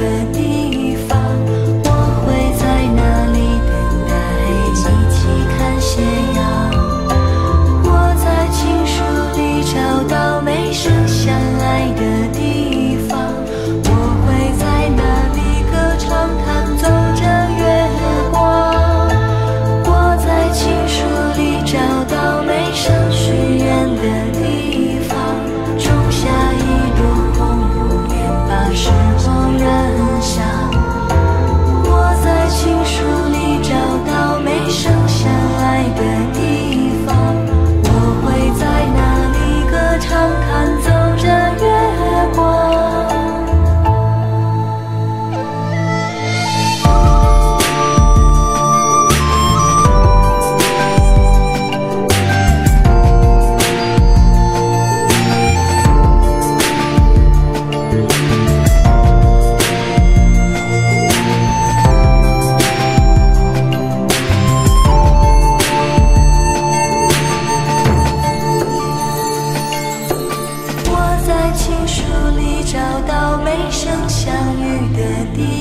на 相遇的地方。